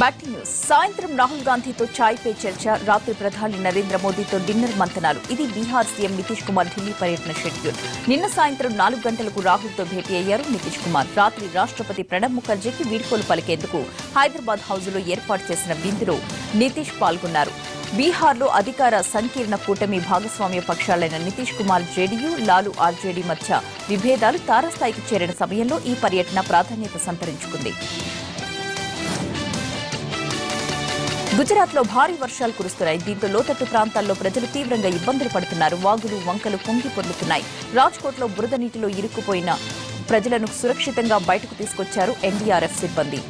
బట్టి న్యూస్. సాయంత్రం రాహుల్ గాంధీతో చాయ్ పే చర్చ రాత్రి ప్రధాని నరేంద్ర మోదీతో డిన్నర్ మంతనాలు. ఇది బీహార్ సీఎం నితీష్ కుమార్ ఢిల్లీ పర్యటన షెడ్యూల్. నిన్న సాయంత్రం నాలుగు గంటలకు రాహుల్తో భేటీ అయ్యారు నితీష్ కుమార్. రాత్రి రాష్ట్రపతి ప్రణబ్ ముఖర్జీకి వీడ్కోలు పలికేందుకు హైదరాబాద్ హౌజ్లో ఏర్పాటు చేసిన విందులో నితీష్ పాల్గొన్నారు. బీహార్లో అధికార సంకీర్ణ కూటమి భాగస్వామ్య పక్షాలైన నితీష్ కుమార్ జేడీయూ లాలు ఆర్జేడీ మధ్య విభేదాలు తారస్థాయికి చేరిన సమయంలో ఈ పర్యటన ప్రాధాన్యత సంతరించుకుంది. గుజరాత్లో భారీ వర్షాలు కురుస్తున్నాయి. దీంతో లోతట్టు ప్రాంతాల్లో ప్రజలు తీవ్రంగా ఇబ్బందులు పడుతున్నారు. వాగులు వంకలు పొంగి పొర్లుతున్నాయి. రాజ్కోట్లో బురద నీటిలో ఇరుక్కుపోయిన ప్రజలను సురక్షితంగా బయటకు తీసుకొచ్చారు ఎన్డీఆర్ఎఫ్ సిబ్బంది.